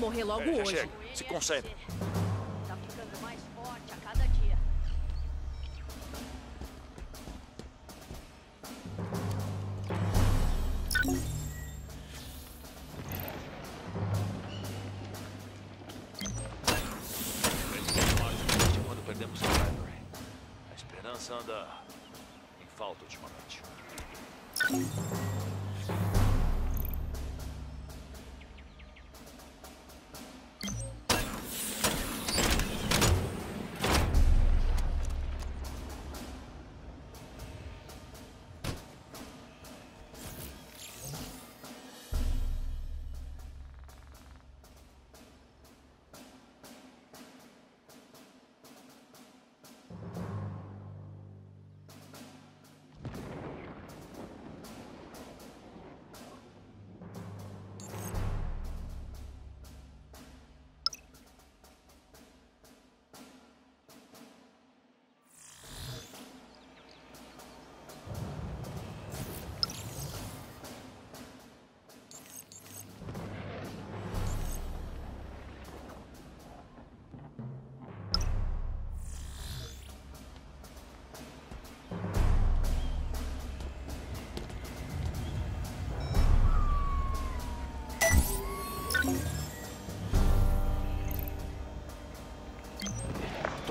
morrer logo É, hoje. chega. Se concentre.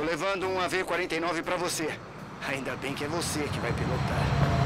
Levando um AV-49 pra você. Ainda bem que é você que vai pilotar.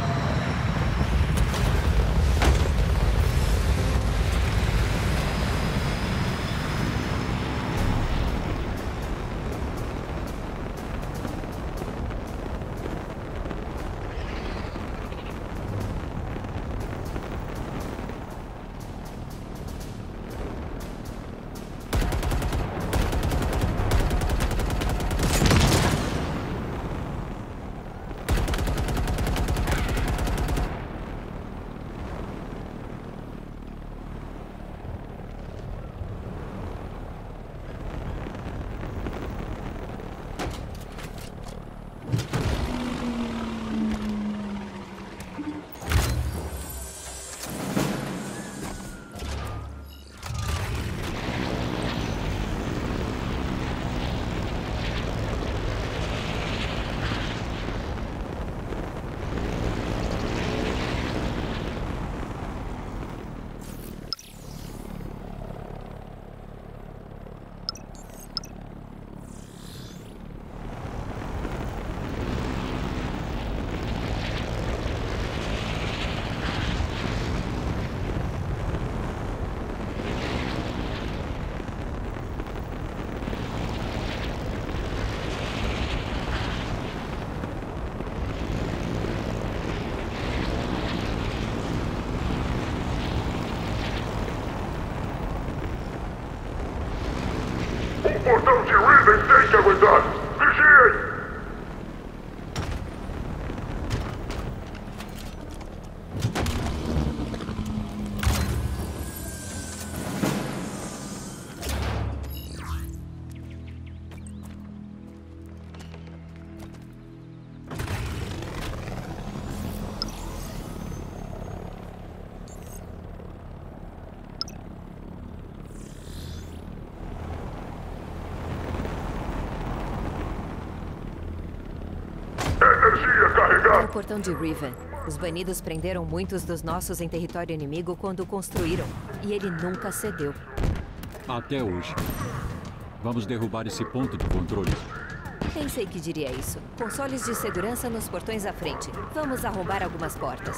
O portão de Riven tem portão de Riven, os banidos prenderam muitos dos nossos em território inimigo quando o construíram. E ele nunca cedeu. Até hoje. Vamos derrubar esse ponto de controle. Pensei que diria isso. Consoles de segurança nos portões à frente. Vamos arrombar algumas portas.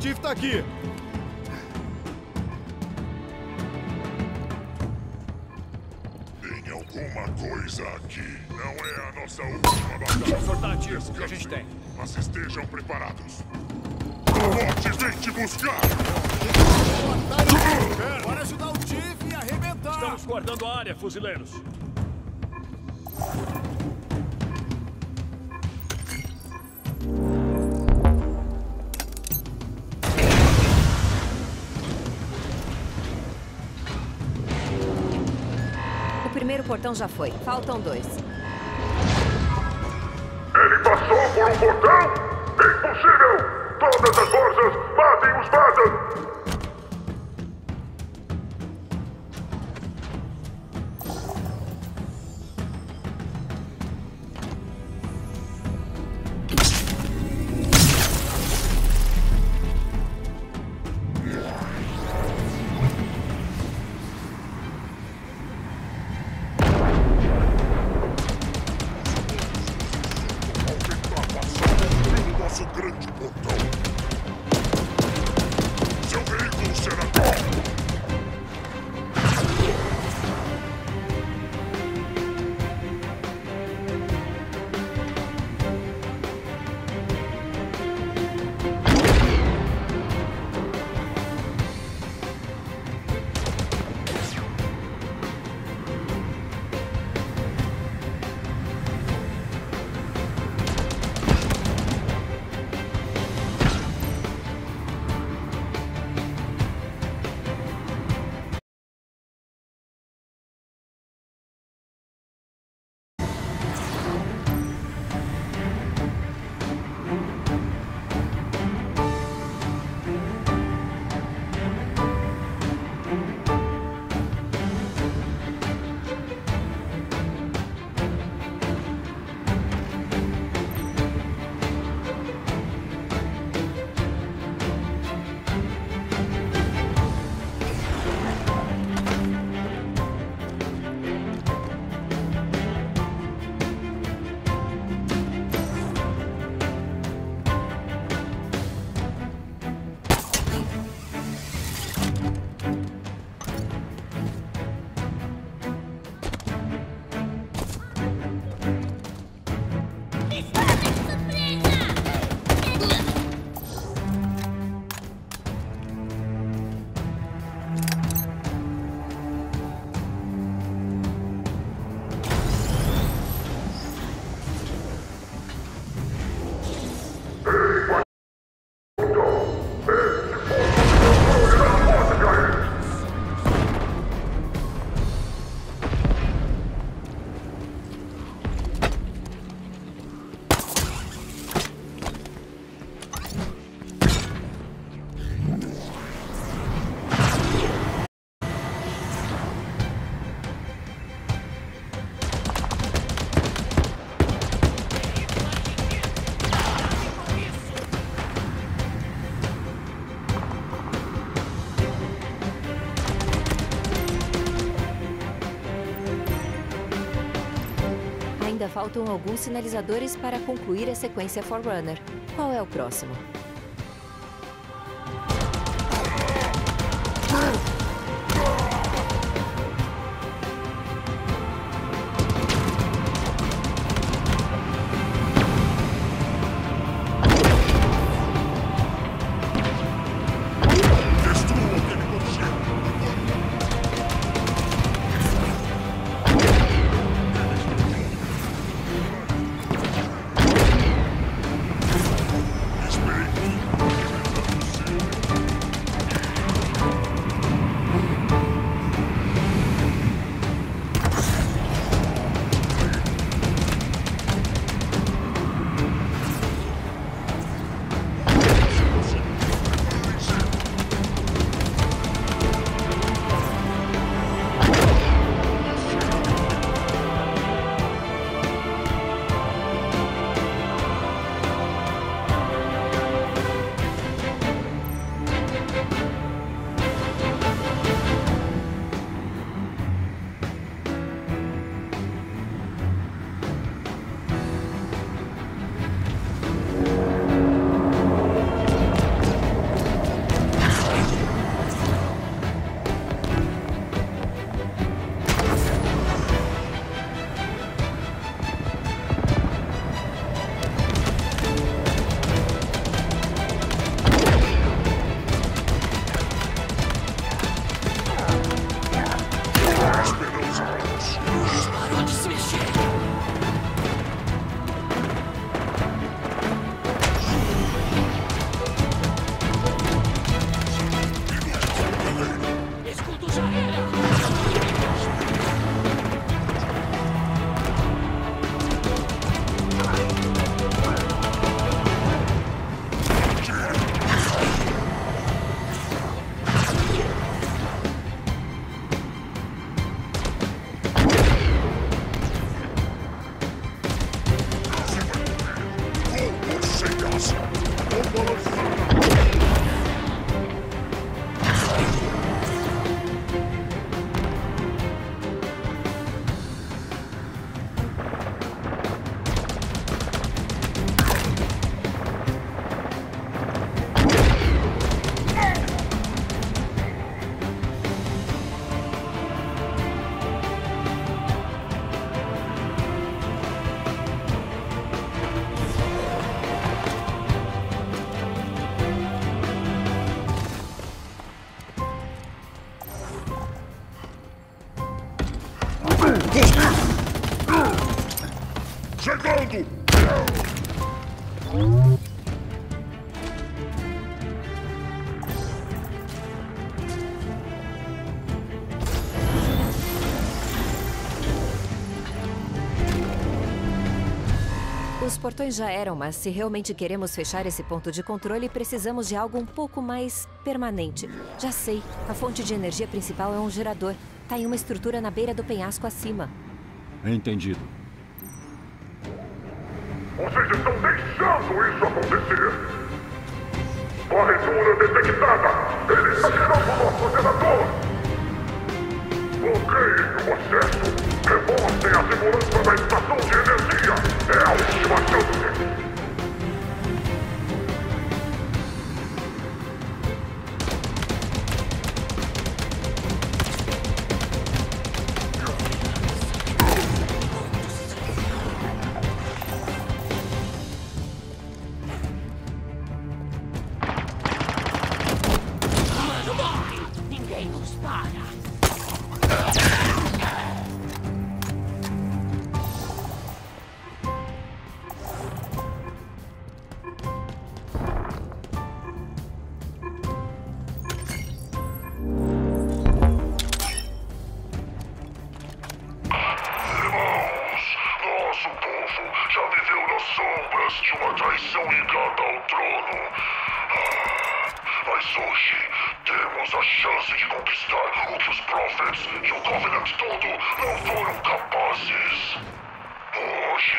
Chief tá aqui. Tem alguma coisa aqui. Não é a nossa última batalha. Soldado, o que a gente tem? Mas estejam preparados. Morte vem te buscar! Bora ajudar o Chief e arrebentar. Estamos guardando a área, fuzileiros. Portão já foi. Faltam dois. Faltam alguns sinalizadores para concluir a sequência Forerunner. Qual é o próximo? Os portões já eram, mas se realmente queremos fechar esse ponto de controle, precisamos de algo um pouco mais permanente. Já sei, a fonte de energia principal é um gerador. Está em uma estrutura na beira do penhasco acima. Entendido. Vocês estão deixando isso acontecer! Corretora detectada! Ele está tirando o nosso ordenador! Bloqueiem o acesso! Reportem a segurança da estação de energia! É a última chance! Traição ligada ao trono. Ah, Mas hoje temos a chance de conquistar o que os Prophets e o Covenant todo não foram capazes. Hoje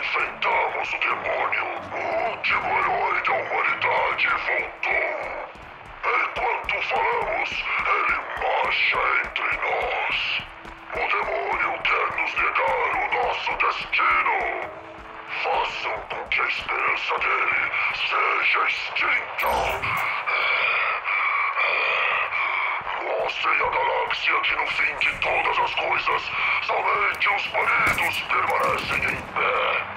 enfrentamos o demônio, o último herói da humanidade voltou. Enquanto falamos, ele marcha entre nós. O demônio quer nos negar o nosso destino. Façam com que a esperança dele seja extinta. Mostrem à galáxia que no fim de todas as coisas, somente os banidos permanecem em pé.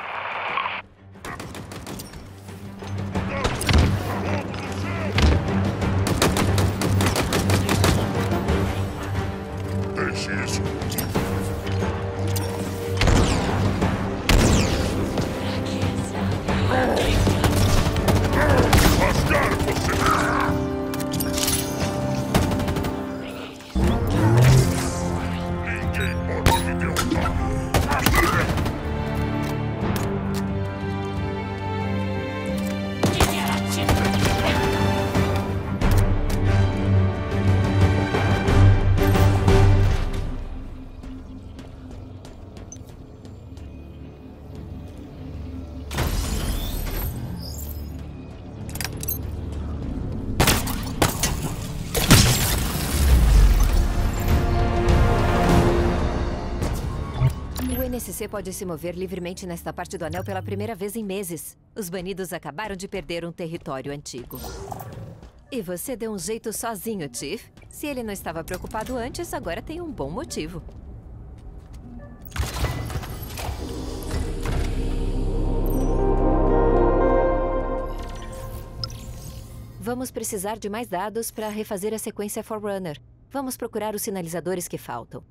NSC pode se mover livremente nesta parte do anel pela primeira vez em meses. Os banidos acabaram de perder um território antigo. E você deu um jeito sozinho, Tiff. Se ele não estava preocupado antes, agora tem um bom motivo. Vamos precisar de mais dados para refazer a sequência Forerunner. Vamos procurar os sinalizadores que faltam.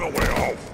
Não é alfa.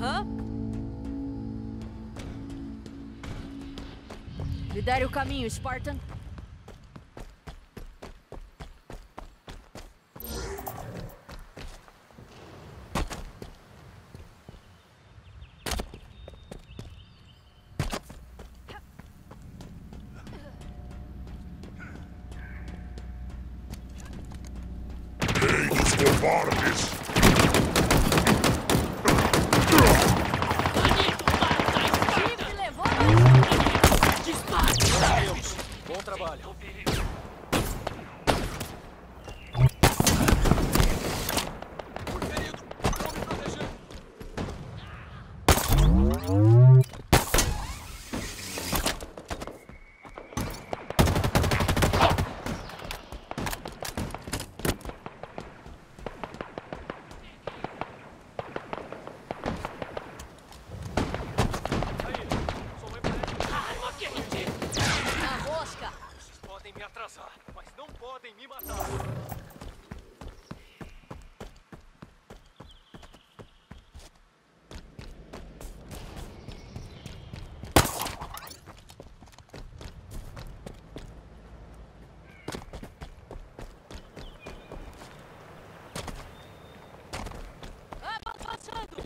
Aham. Lidere o caminho, Spartan. Rei dos covardes! Chip levou Bom trabalho. na rosca. Vocês podem me atrasar, mas não podem me matar.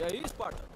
E aí, Spartan?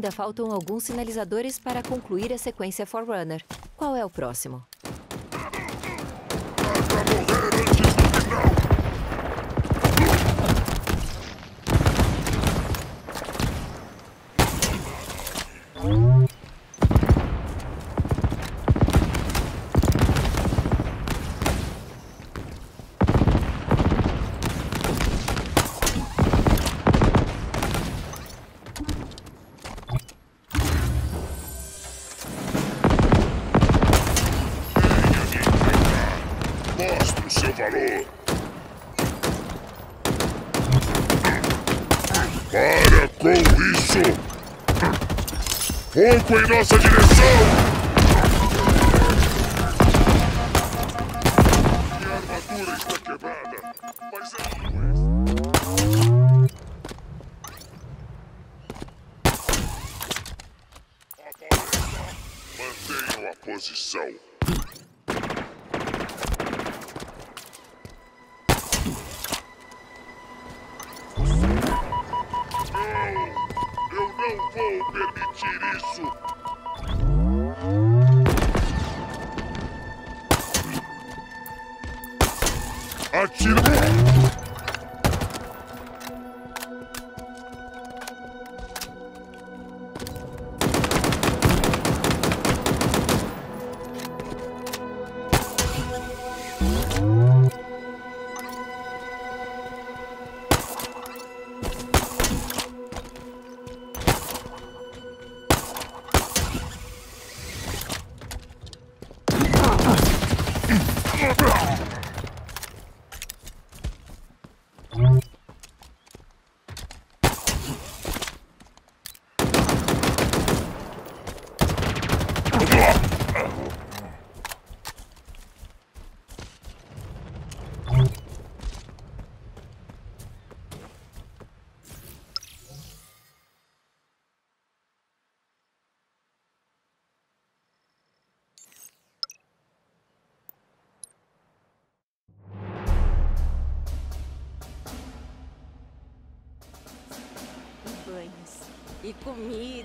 Ainda faltam alguns sinalizadores para concluir a sequência Forerunner. Qual é o próximo? Permitir isso! Atira!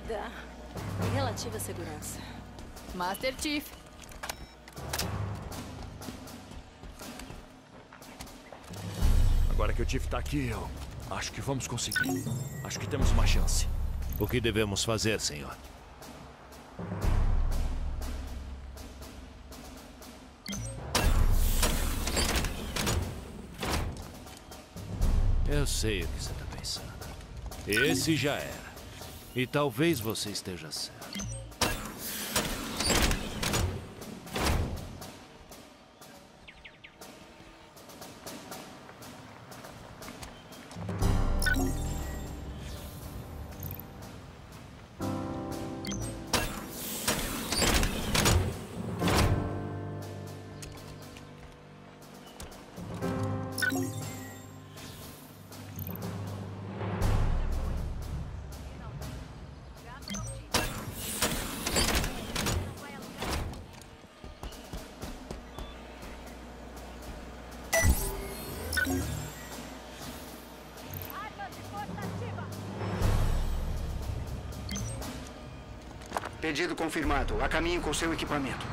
Comida. E relativa segurança. Master Chief. Agora que o Tiff tá aqui, eu acho que vamos conseguir. Acho que temos uma chance. O que devemos fazer, senhor? Eu sei o que você está pensando. Esse já era. E talvez você esteja certo. Pedido confirmado. A caminho com seu equipamento.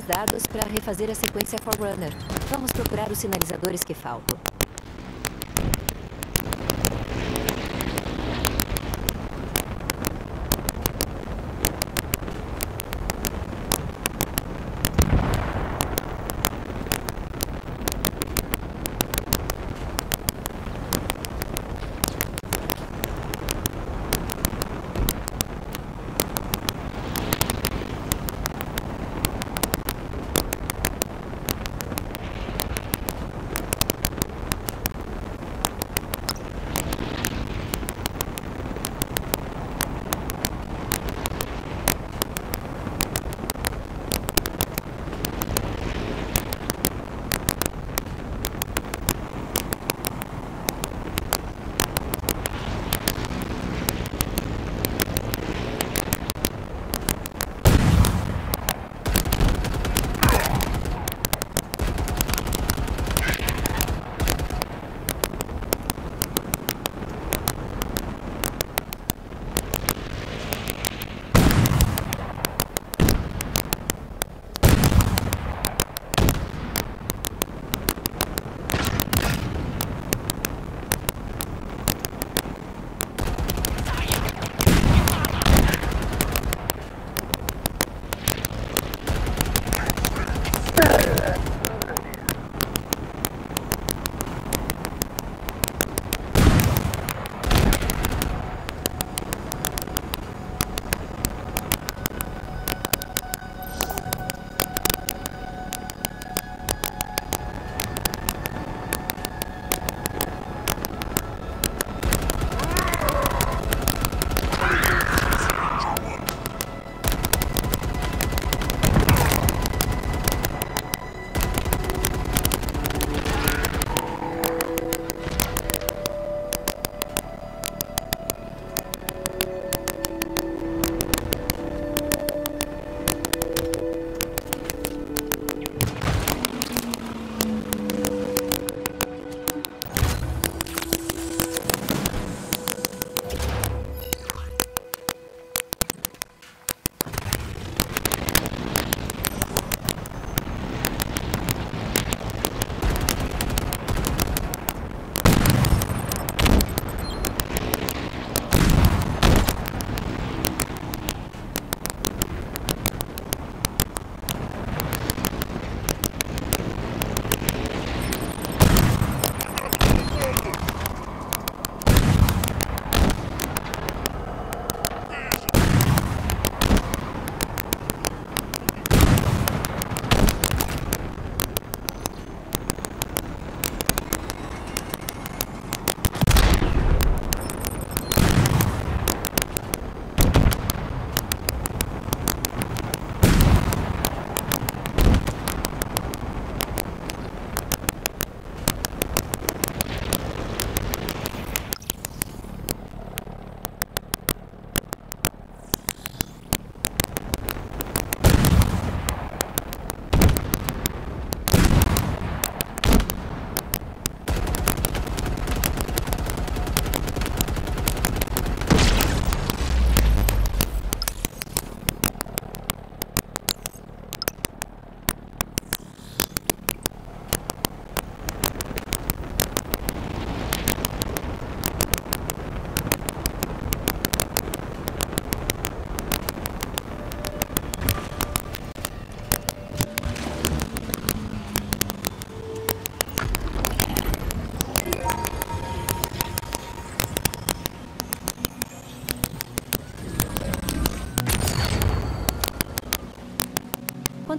Mais dados para refazer a sequência Forerunner. Vamos procurar os sinalizadores que faltam.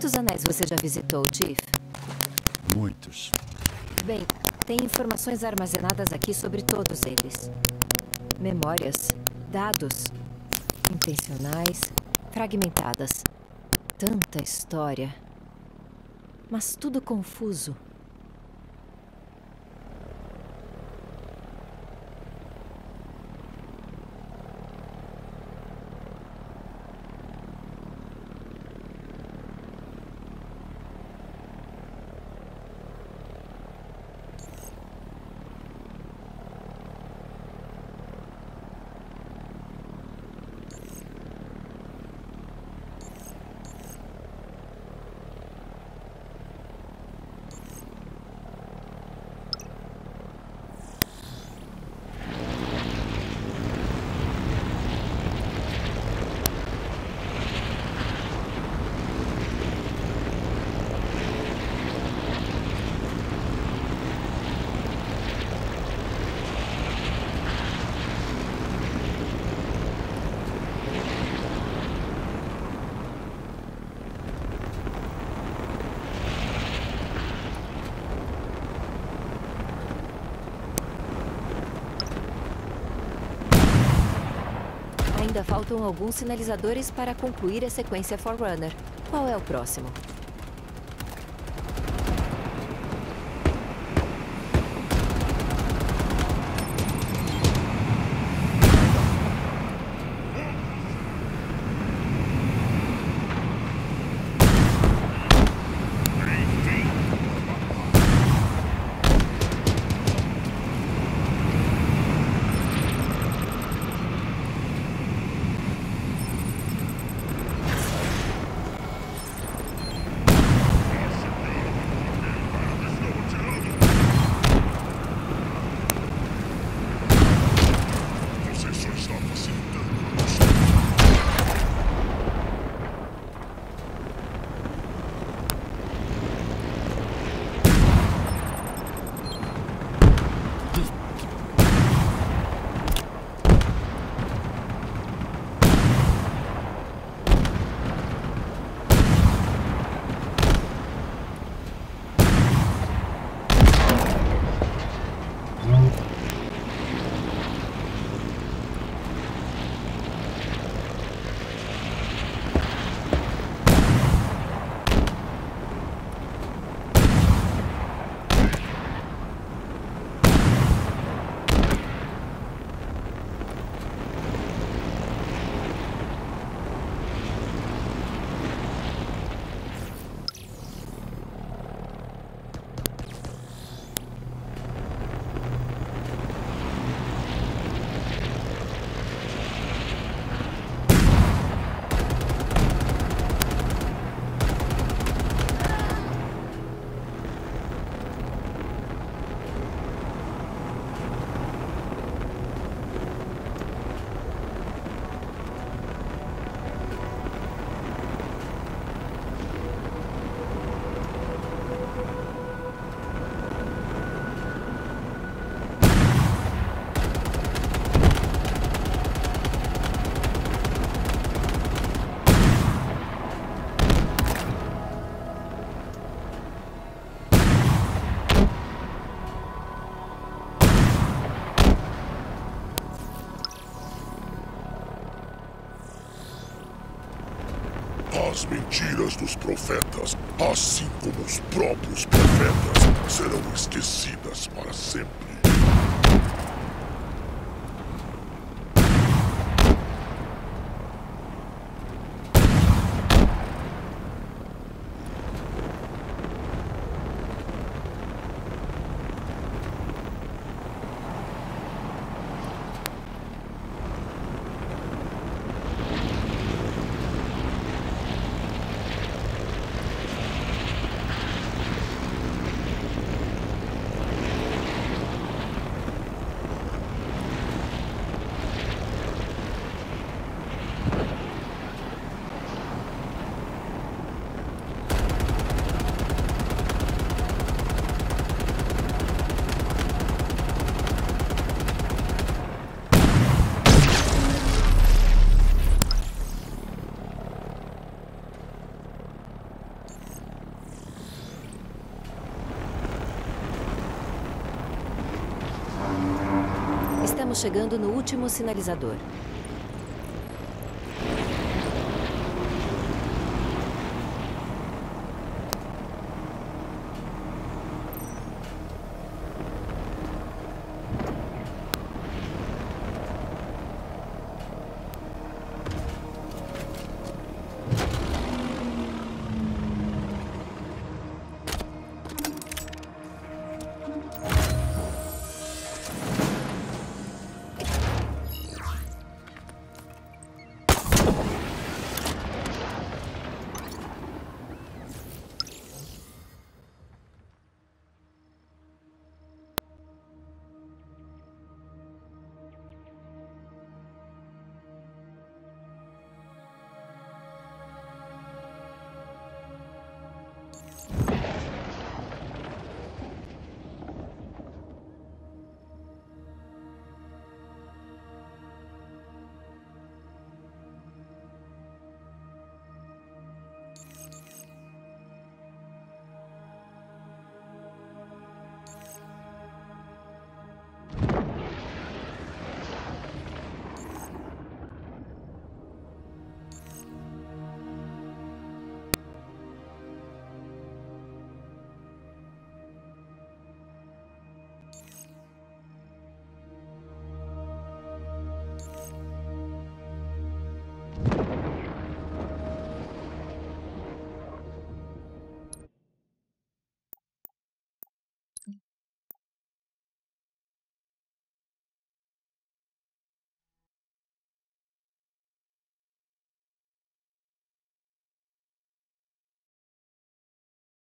Quantos anéis você já visitou, Chief? Muitos. Bem, tem informações armazenadas aqui sobre todos eles. Memórias, dados, intencionais, fragmentadas. Tanta história. Mas tudo confuso. Faltam alguns sinalizadores para concluir a sequência Forerunner. Qual é o próximo? As mentiras dos profetas, assim como os próprios profetas, serão esquecidas para sempre. Estamos chegando no último sinalizador.